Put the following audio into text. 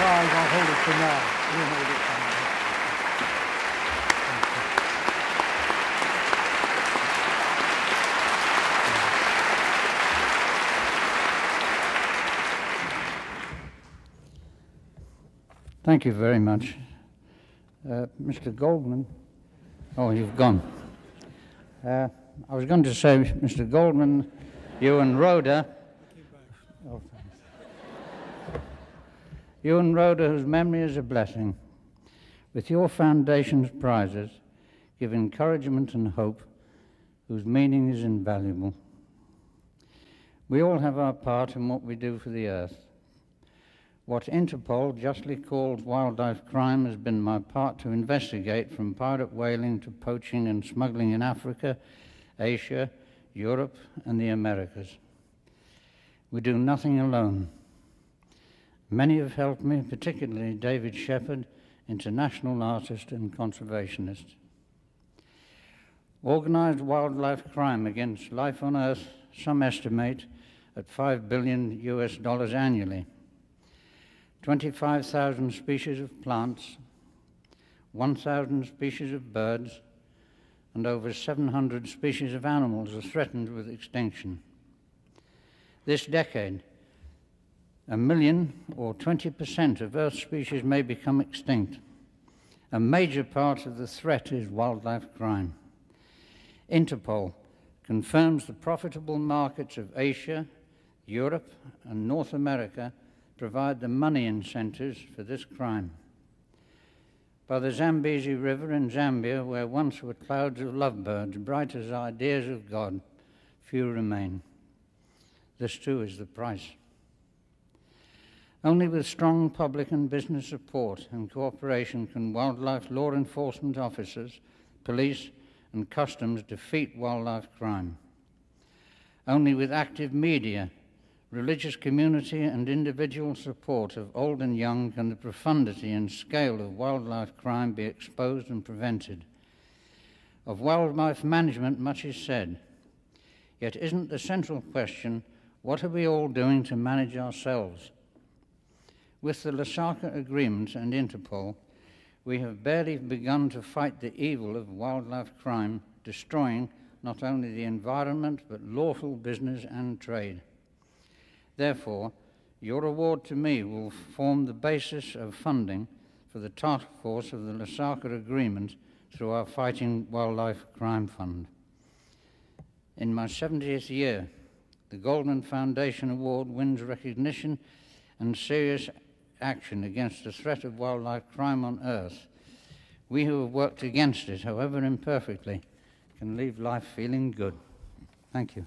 hold it for now. You hold it for now. Thank you very much. Uh, Mr. Goldman, oh, you've gone. Uh, I was going to say, Mr. Goldman, you and Rhoda, you and Rhoda, whose memory is a blessing, with your foundation's prizes, give encouragement and hope, whose meaning is invaluable. We all have our part in what we do for the earth. What Interpol justly calls wildlife crime has been my part to investigate from pirate whaling to poaching and smuggling in Africa, Asia, Europe, and the Americas. We do nothing alone. Many have helped me, particularly David Shepherd, international artist and conservationist. Organized wildlife crime against life on Earth, some estimate at 5 billion US dollars annually. 25,000 species of plants, 1,000 species of birds, and over 700 species of animals are threatened with extinction. This decade, a million or 20% of Earth species may become extinct. A major part of the threat is wildlife crime. Interpol confirms the profitable markets of Asia, Europe, and North America provide the money incentives for this crime. By the Zambezi River in Zambia, where once were clouds of lovebirds, bright as ideas of God, few remain. This too is the price. Only with strong public and business support and cooperation can wildlife law enforcement officers, police, and customs defeat wildlife crime. Only with active media religious community and individual support of old and young can the profundity and scale of wildlife crime be exposed and prevented. Of wildlife management, much is said. Yet, isn't the central question what are we all doing to manage ourselves? With the Lusaka Agreement and Interpol, we have barely begun to fight the evil of wildlife crime, destroying not only the environment but lawful business and trade. Therefore, your award to me will form the basis of funding for the task force of the Lusaka Agreement through our Fighting Wildlife Crime Fund. In my 70th year, the Goldman Foundation Award wins recognition and serious action against the threat of wildlife crime on Earth. We who have worked against it, however imperfectly, can leave life feeling good. Thank you.